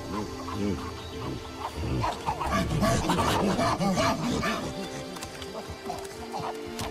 Oh, my God.